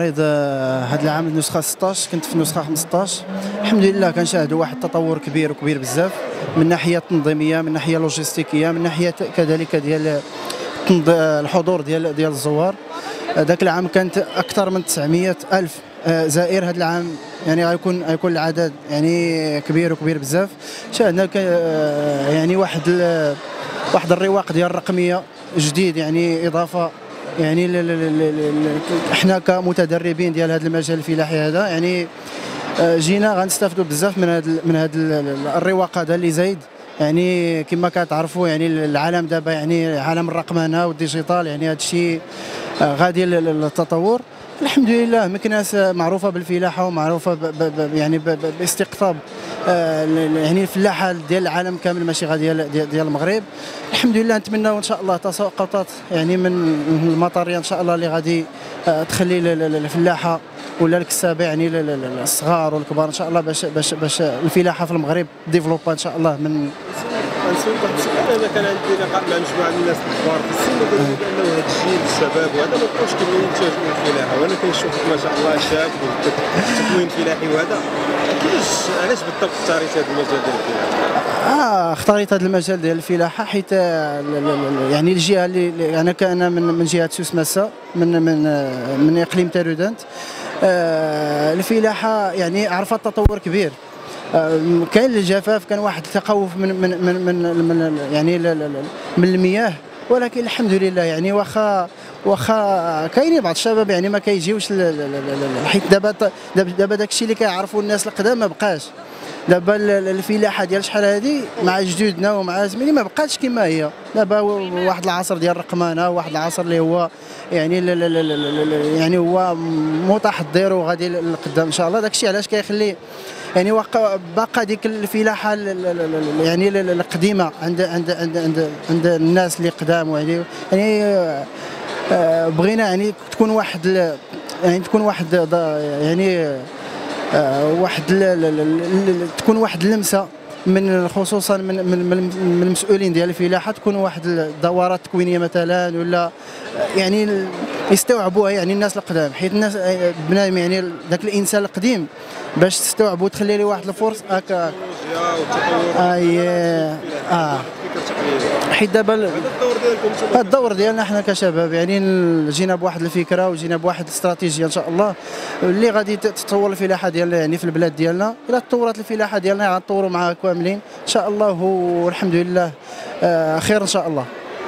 المعرض آه، هذا العام النسخة 16 كنت في النسخة 15 الحمد لله كنشاهدوا واحد التطور كبير وكبير بزاف من الناحيه التنظيميه من الناحيه اللوجستيكيه من ناحية كذلك ديال التنظ- الحضور ديال ديال الزوار. ذاك العام كانت أكثر من 900 ألف آه، زائر هذا العام. يعني غيكون غيكون العدد يعني كبير وكبير بزاف. شاهدنا آه، يعني واحد واحد الرواق ديال الرقمية جديد يعني إضافة يعني ل- ل- ل- إحنا كمتدربين ديال هذا المجال الفلاحي هذا يعني آه، جينا غنستافدوا بزاف من هذا من هذا الرواق هذا اللي زايد. يعني كما كتعرفوا يعني العالم دابا يعني عالم الرقمنه والديجيتال يعني هذا الشيء آه، غادي لل- للتطور. الحمد لله مكناس معروفة بالفلاحة ومعروفة ب ب ب يعني باستقطاب. يعني الفلاحة ديال العالم كامل ماشي غير ديال ديال ديال المغرب. الحمد لله نتمنى إن شاء الله تساقطات يعني من المطريه إن شاء الله اللي غادي آه، تخلي الفلاحة ولا الكسابة يعني الصغار والكبار إن شاء الله باش باش باش الفلاحة في المغرب développer إن شاء الله من غنسولك واحد السؤال أنا كان عندي لقاء مع مجموعة من الناس الكبار في السن وقالوا لي هذا الجيل الشباب وهذا ما بقاوش كيبغيو ينتجوا الفلاحة وأنا كنشوفك ما شاء الله شاب وتكوين فلاحي وهذا كيفاش علاش بالضبط اختاريت هذا المجال ديال الفلاحة؟ آه اختاريت هذا المجال ديال الفلاحة حيت يعني الجهة اللي أنا كان من من جهة سوس مسا من من من إقليم تارودانت آه، الفلاحة يعني عرفت تطور كبير كاين الجفاف كان واحد التخوف من من من من, من يعني من المياه. ولكن الحمد لله يعني واخا واخا كاينين بعض الشباب يعني ما كيجيوش حيت دابا دابا دابا داك الشيء اللي كيعرفوا الناس القدام ما بقاش. دابا ال- ال- الفلاحه ديال شحال هذه مع جدودنا ومع زميلي ما بقاتش كما هي دابا واحد العصر ديال الرقمنه واحد العصر اللي هو يعني ل- ل- ل- ل- ل- يعني هو متحضر وغادي لقدام ان شاء الله داك الشيء علاش كيخلي يعني باقا ديك الفلاحه ال- ال- ال- ال- يعني ال- ال- القديمه عند عند عند عند عند الناس اللي قدام يعني يعني آه، آه، بغينا يعني تكون واحد يعني تكون واحد يعني آه، واحد ل- ل- تكون واحد اللمسة من خصوصا من من من المسؤولين ديال الفلاحة تكون واحد الدورات التكوينيه مثلا ولا يعني ال- يستوعبوها يعني الناس القدام حيت الناس آه، بنادم يعني ذاك الإنسان القديم باش تستوعبوا وتخلي له واحد الفرص هكا. اي آه حيت دابا الدور ديالنا حنا كشباب يعني جينا بواحد الفكرة وجينا بواحد الاستراتيجية إن شاء الله اللي غادي تطور الفلاحة ديالنا يعني في البلاد ديالنا. إلا تطورت الفلاحة ديالنا غنطوروا معاها كاملين. إن شاء الله والحمد لله آه خير إن شاء الله.